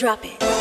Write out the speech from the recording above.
Drop it.